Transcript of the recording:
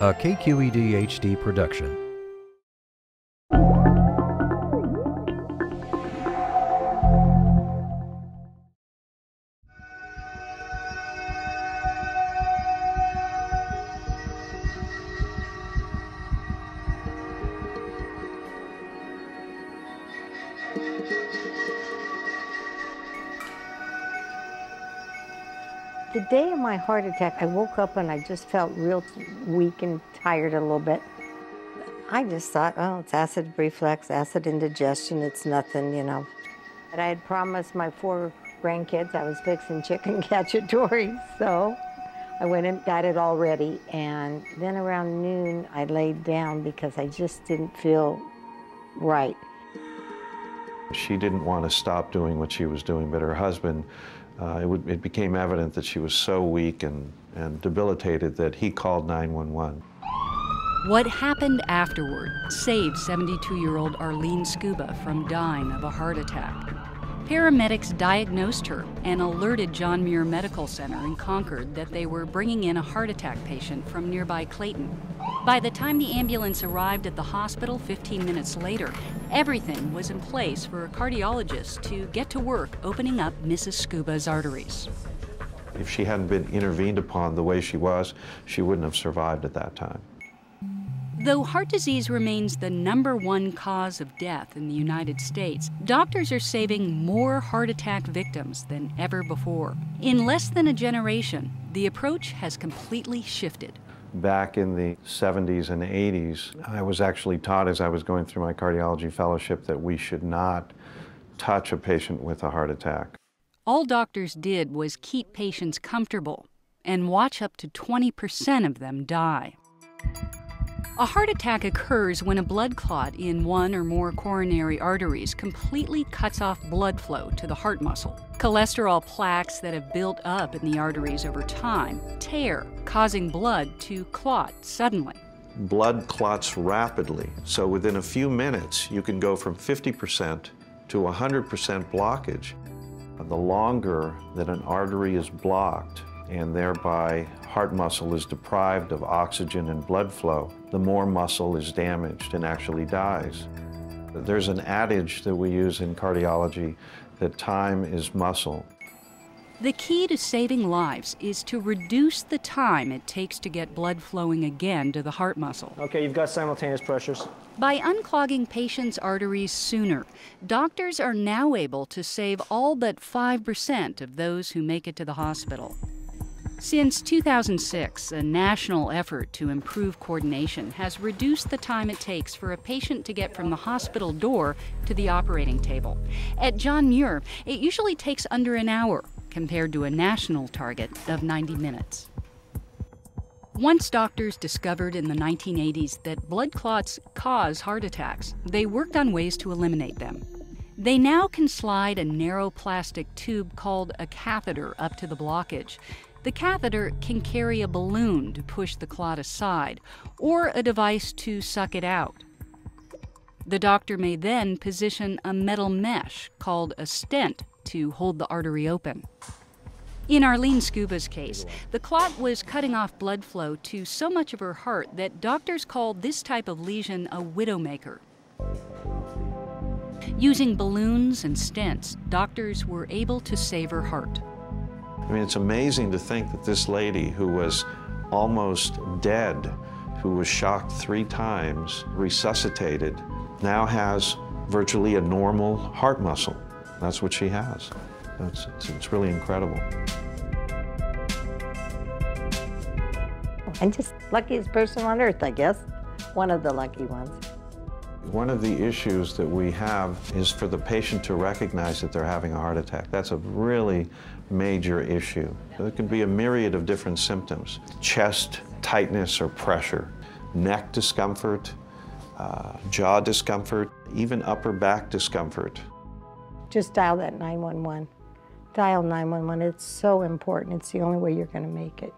A KQED HD production. The day of my heart attack, I woke up and I just felt real weak and tired a little bit. I just thought, oh, it's acid reflux, acid indigestion, it's nothing, you know. But I had promised my four grandkids I was fixing chicken cacciatore, so I went and got it all ready. And then around noon, I laid down because I just didn't feel right. She didn't want to stop doing what she was doing, but her husband uh, it, would, it, became evident that she was so weak and, and debilitated that he called 911. What happened afterward saved 72 year old Arlene Scuba from dying of a heart attack. Paramedics diagnosed her and alerted John Muir Medical Center in Concord that they were bringing in a heart attack patient from nearby Clayton. By the time the ambulance arrived at the hospital 15 minutes later, everything was in place for a cardiologist to get to work opening up Mrs. Scuba's arteries. If she hadn't been intervened upon the way she was, she wouldn't have survived at that time. Though heart disease remains the number one cause of death in the United States, doctors are saving more heart attack victims than ever before. In less than a generation, the approach has completely shifted. Back in the 70s and 80s, I was actually taught as I was going through my cardiology fellowship that we should not touch a patient with a heart attack. All doctors did was keep patients comfortable and watch up to 20% of them die. A heart attack occurs when a blood clot in one or more coronary arteries completely cuts off blood flow to the heart muscle. Cholesterol plaques that have built up in the arteries over time tear, causing blood to clot suddenly. Blood clots rapidly, so within a few minutes you can go from 50% to 100% blockage. The longer that an artery is blocked, and thereby heart muscle is deprived of oxygen and blood flow, the more muscle is damaged and actually dies. There's an adage that we use in cardiology that time is muscle. The key to saving lives is to reduce the time it takes to get blood flowing again to the heart muscle. Okay, you've got simultaneous pressures. By unclogging patients' arteries sooner, doctors are now able to save all but 5% of those who make it to the hospital. Since 2006, a national effort to improve coordination has reduced the time it takes for a patient to get from the hospital door to the operating table. At John Muir, it usually takes under an hour compared to a national target of 90 minutes. Once doctors discovered in the 1980s that blood clots cause heart attacks, they worked on ways to eliminate them. They now can slide a narrow plastic tube called a catheter up to the blockage. The catheter can carry a balloon to push the clot aside or a device to suck it out. The doctor may then position a metal mesh called a stent to hold the artery open. In Arlene Scuba's case, the clot was cutting off blood flow to so much of her heart that doctors called this type of lesion a widowmaker. Using balloons and stents, doctors were able to save her heart. I mean, it's amazing to think that this lady who was almost dead, who was shocked three times, resuscitated, now has virtually a normal heart muscle. That's what she has. It's, it's, really incredible. I'm just luckiest person on earth, I guess. One of the lucky ones. One of the issues that we have is for the patient to recognize that they're having a heart attack. That's a really major issue. There can be a myriad of different symptoms. Chest tightness or pressure, neck discomfort, uh, jaw discomfort, even upper back discomfort. Just dial that 911. Dial 911. It's so important. It's the only way you're going to make it.